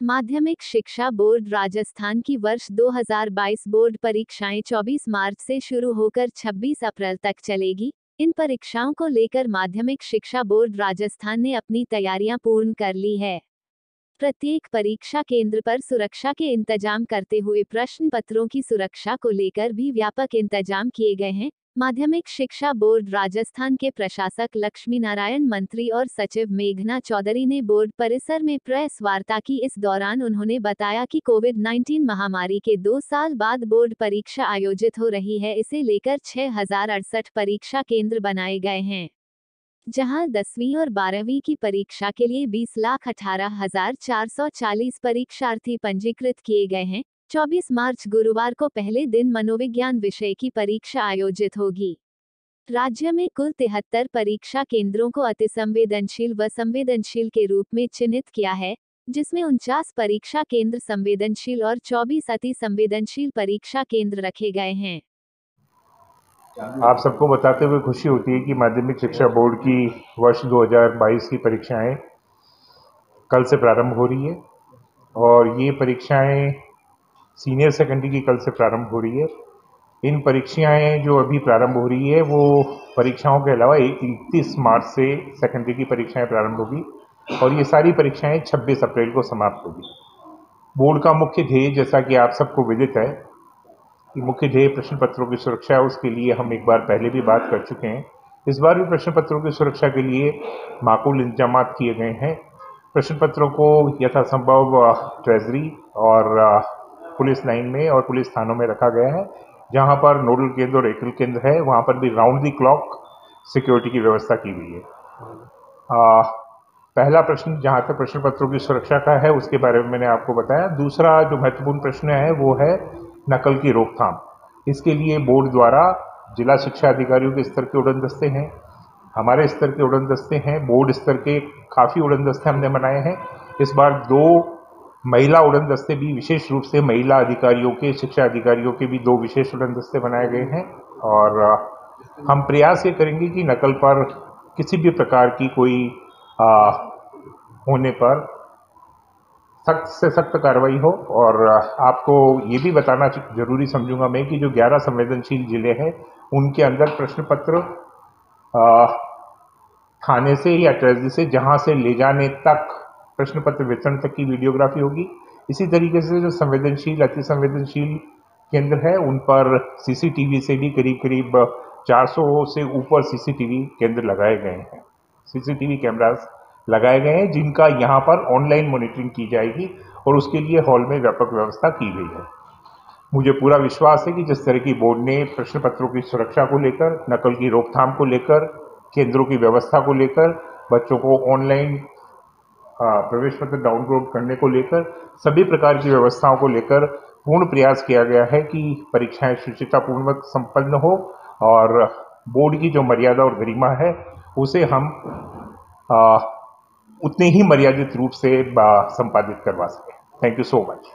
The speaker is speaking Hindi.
माध्यमिक शिक्षा बोर्ड राजस्थान की वर्ष 2022 बोर्ड परीक्षाएँ 24 मार्च से शुरू होकर 26 अप्रैल तक चलेगी। इन परीक्षाओं को लेकर माध्यमिक शिक्षा बोर्ड राजस्थान ने अपनी तैयारियाँ पूर्ण कर ली है। प्रत्येक परीक्षा केंद्र पर सुरक्षा के इंतज़ाम करते हुए प्रश्न पत्रों की सुरक्षा को लेकर भी व्यापक इंतज़ाम किए गए हैं। माध्यमिक शिक्षा बोर्ड राजस्थान के प्रशासक लक्ष्मी नारायण मंत्री और सचिव मेघना चौधरी ने बोर्ड परिसर में प्रेस वार्ता की। इस दौरान उन्होंने बताया कि कोविड 19 महामारी के दो साल बाद बोर्ड परीक्षा आयोजित हो रही है। इसे लेकर छह परीक्षा केंद्र बनाए गए हैं, जहाँ दसवीं और बारहवीं की परीक्षा के लिए बीस लाख अठारह हज़ार चार सौ चालीस परीक्षार्थी पंजीकृत किए गए हैं। 24 मार्च गुरुवार को पहले दिन मनोविज्ञान विषय की परीक्षा आयोजित होगी। राज्य में कुल तिहत्तर परीक्षा केंद्रों को अति संवेदनशील व संवेदनशील के रूप में चिन्हित किया है, जिसमें उनचास परीक्षा केंद्र संवेदनशील और 24 अति संवेदनशील परीक्षा केंद्र रखे गए हैं। आप सबको बताते हुए खुशी होती है कि माध्यमिक शिक्षा बोर्ड की वर्ष 2022 की परीक्षाएँ कल से प्रारंभ हो रही है और ये परीक्षाएँ सीनियर सेकेंडरी की कल से प्रारंभ हो रही है। इन परीक्षाएँ जो अभी प्रारंभ हो रही है, वो परीक्षाओं के अलावा इकतीस मार्च से सेकेंडरी की परीक्षाएँ प्रारंभ होगी और ये सारी परीक्षाएँ 26 अप्रैल को समाप्त होगी। बोर्ड का मुख्य ध्येय, जैसा कि आप सबको विदित है, कि मुख्य ध्येय प्रश्न पत्रों की सुरक्षा है, उसके लिए हम एक बार पहले भी बात कर चुके हैं। इस बार भी प्रश्न पत्रों की सुरक्षा के लिए माकूल इंतज़ाम किए गए हैं। प्रश्न पत्रों को यथासंभव, ट्रेजरी और पुलिस लाइन में और पुलिस थानों में रखा गया है। जहाँ पर नोडल केंद्र और एकल केंद्र है वहाँ पर भी राउंड दी क्लॉक सिक्योरिटी की व्यवस्था की गई है। आ, पहला प्रश्न जहाँ तक प्रश्न पत्रों की सुरक्षा का है उसके बारे में मैंने आपको बताया। दूसरा जो महत्वपूर्ण प्रश्न है वो है नकल की रोकथाम। इसके लिए बोर्ड द्वारा जिला शिक्षा अधिकारियों के स्तर के उड़न दस्ते हैं। हमारे स्तर के उड़न दस्ते हैं। बोर्ड स्तर के काफ़ी उड़न दस्ते हमने बनाए हैं। इस बार दो महिला उड़न दस्ते भी विशेष रूप से महिला अधिकारियों के शिक्षा अधिकारियों के भी दो विशेष उड़न दस्ते बनाए गए हैं। और हम प्रयास ये करेंगे कि नकल पर किसी भी प्रकार की कोई आ, होने पर सख्त से सख्त कार्रवाई हो। और आपको ये भी बताना ज़रूरी समझूँगा मैं कि जो 11 संवेदनशील ज़िले हैं उनके अंदर प्रश्न पत्र थाने से या ट्रेजरी से जहाँ से ले जाने तक प्रश्न पत्र वितरण तक की वीडियोग्राफी होगी। इसी तरीके से जो संवेदनशील, अति संवेदनशील केंद्र है, उन पर सीसीटीवी से भी करीब करीब 400 से ऊपर सीसीटीवी केंद्र लगाए गए हैं। सीसीटीवी कैमरास लगाए गए हैं, जिनका यहाँ पर ऑनलाइन मॉनिटरिंग की जाएगी और उसके लिए हॉल में व्यापक व्यवस्था की गई है। मुझे पूरा विश्वास है कि जिस तरह की बोर्ड ने प्रश्न पत्रों की सुरक्षा को लेकर, नकल की रोकथाम को लेकर, केंद्रों की व्यवस्था को लेकर, बच्चों को ऑनलाइन प्रवेश पत्र डाउनलोड करने को लेकर सभी प्रकार की व्यवस्थाओं को लेकर पूर्ण प्रयास किया गया है कि परीक्षाएँ शुचितापूर्वक संपन्न हो और बोर्ड की जो मर्यादा और गरिमा है उसे हम आ, उतने ही मर्यादित रूप से संपादित करवा सकें। Thank you so much